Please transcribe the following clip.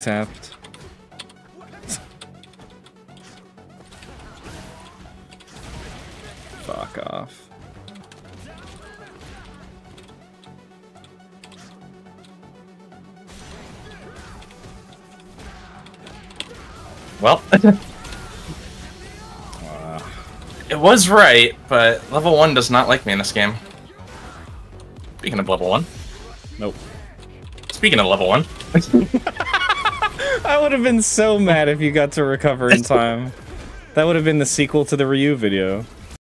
tapped. Fuck off. Well, ah. it was right, but level one does not like me in this game. Speaking of level one. Nope. Speaking of level one. I would have been so mad if you got to recover in time. That would have been the sequel to the Ryu video.